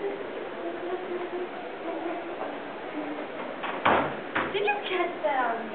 Did you catch that?